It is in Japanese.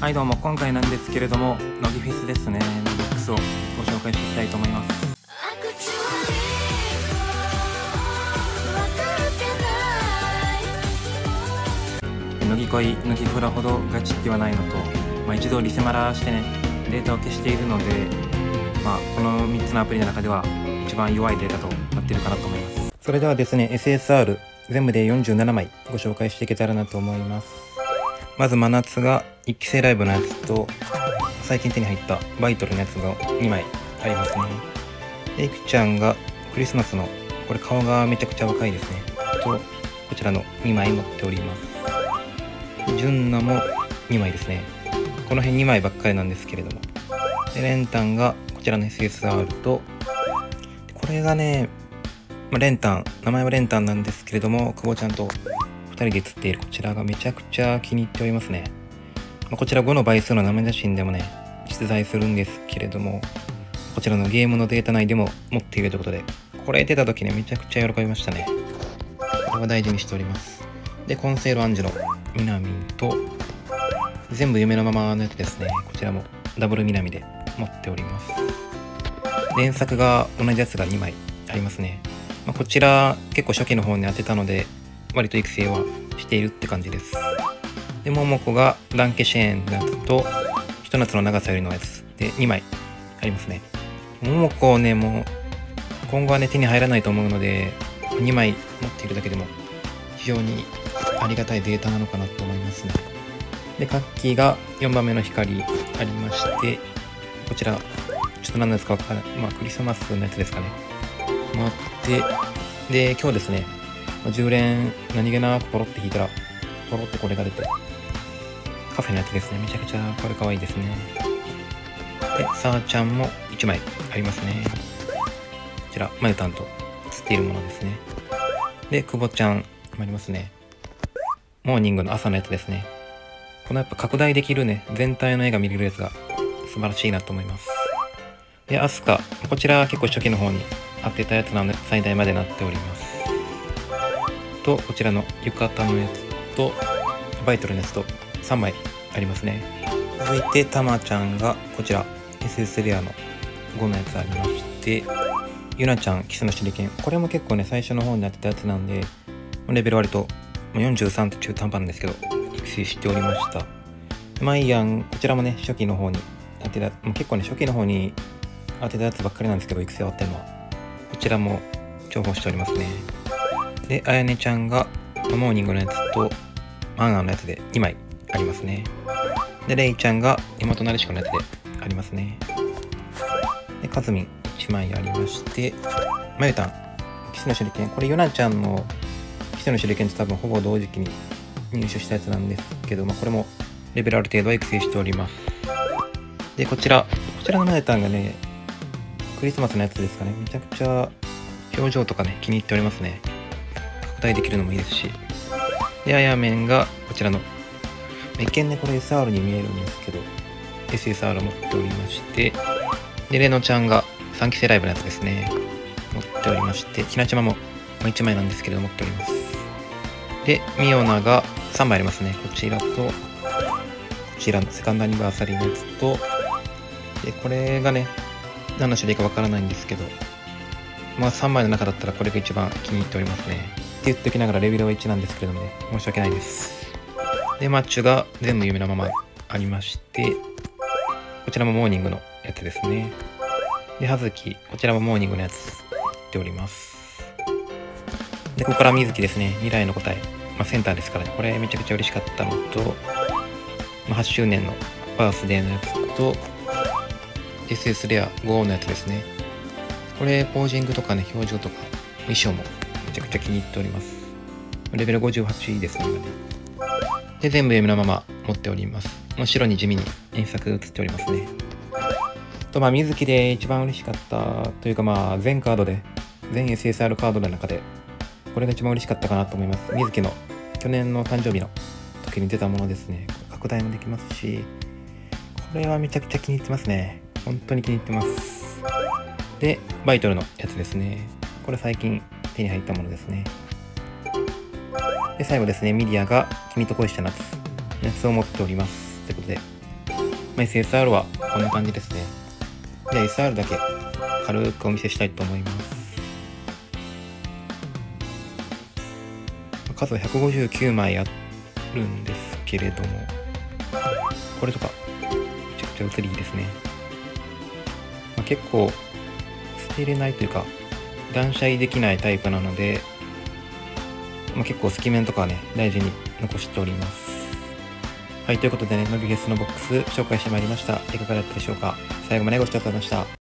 はいどうも今回なんですけれども乃木フェスですね。ノギックスをご紹介していきたいと思います。乃木恋乃木フラほどガチではないのと、まあ、一度リセマラしてねデータを消しているので、まあ、この3つのアプリの中では一番弱いデータとなっているかなと思います。それではですね SSR 全部で47枚ご紹介していけたらなと思います。まず真夏が1期生ライブのやつと最近手に入ったバイトルのやつが2枚ありますね。でいくちゃんがクリスマスのこれ顔がめちゃくちゃ若いですね。とこちらの2枚持っております。純奈も2枚ですね。この辺2枚ばっかりなんですけれども。でレンタンがこちらの SSR とこれがね、まあ、レンタン名前はレンタンなんですけれども久保ちゃんと人で写っているこちらがめちゃくちゃ気に入っておりますね、まあ、こちら5の倍数の生写真でもね出題するんですけれどもこちらのゲームのデータ内でも持っているということでこれ出た時ねめちゃくちゃ喜びましたね。これは大事にしております。でコンセールアンジェロみなみんと全部夢のままのやつですね。こちらもダブルみなみで持っております。連作が同じやつが2枚ありますね、まあ、こちら結構初期の方に当てたので割と育成はしているって感じですで桃子がランケシェーンのやつとひと夏の長さよりのやつで2枚ありますね桃子をねもう今後はね手に入らないと思うので2枚持っているだけでも非常にありがたいデータなのかなと思いますね。で、カッキーが4番目の光ありまして、こちら、ちょっと何ですかわからない。まあ、クリスマスのやつですかね。待って、で、今日ですね、10連何気なくポロって引いたら、ポロってこれが出て、カフェのやつですね。めちゃくちゃこれかわいですね。で、さーちゃんも1枚ありますね。こちら、まゆたんと写っているものですね。で、くぼちゃんもありますね。モーニングの朝のやつですね。このやっぱ拡大できるね、全体の絵が見れるやつが素晴らしいなと思います。で、アスカ。こちら結構初期の方に当てたやつなので最大までなっております。と、こちらの浴衣のやつと、バイトルのやつと3枚ありますね。続いて、たまちゃんがこちら、SS レアの5のやつありまして、ゆなちゃん、キスの手裏剣。これも結構ね、最初の方になってたやつなんで、レベル割と43って中途半端なんですけど、育成しておりました。マイアン、こちらもね、初期の方に当てた、結構ね、初期の方に当てたやつばっかりなんですけど、育成終わってるのは。こちらも重宝しておりますね。で、あやねちゃんが、モーニングのやつと、マンガンのやつで2枚ありますね。で、レイちゃんが、大和なでしこのやつでありますね。で、カズミン1枚ありまして、まゆたん、キスの手裏剣。これ、ヨナちゃんの人の手裏剣と多分ほぼ同時期に入手したやつなんですけど、まあ、これもレベルある程度は育成しております。で、こちら、こちらのマネタンがね、クリスマスのやつですかね。めちゃくちゃ表情とかね、気に入っておりますね。拡大できるのもいいですし。で、あやめんがこちらの、一見ね、これ SR に見えるんですけど、SSR を持っておりまして、で、レノちゃんが3期生ライブのやつですね。持っておりまして、ひなちまも1枚なんですけれど持っております。で、ミオナが3枚ありますね。こちらと、こちらのセカンドアニバーサリーのやつと、で、これがね、何の種類かわからないんですけど、まあ3枚の中だったらこれが一番気に入っておりますね。って言っておきながらレベルは1なんですけれどもね、申し訳ないです。で、マッチュが全部夢のままありまして、こちらもモーニングのやつですね。で、葉月、こちらもモーニングのやつ、っております。で、ここから水木ですね。未来の答え。まあ、センターですからね、これめちゃくちゃ嬉しかったのと、まあ、8周年のバースデーのやつと、SS レア5のやつですね。これ、ポージングとかね、表情とか、衣装もちゃくちゃ気に入っております。レベル58ですね、今ね。で、全部読みのまま持っております。後ろに地味に印刷写っておりますね。と、まあ、水木で一番嬉しかったというか、まあ、全カードで、全 SSR カードの中で、これが一番嬉しかったかなと思います。水木の去年の誕生日の時に出たものですね。拡大もできますし、これはめちゃくちゃ気に入ってますね。本当に気に入ってます。で、バイトルのやつですね。これ最近手に入ったものですね。で、最後ですね、ミディアが君と恋した夏。やつを持っております。ということで、まあ、SSR はこんな感じですねじゃあ SR だけ軽くお見せしたいと思います数は159枚あるんですけれどもこれとかめちゃくちゃ写りいいですね、まあ、結構捨てれないというか断捨離できないタイプなので、まあ、結構隙面とかはね大事に残しております。はいということでね、ノビゲスのボックス紹介してまいりました。いかがだったでしょうか？最後までご視聴ありがとうございました。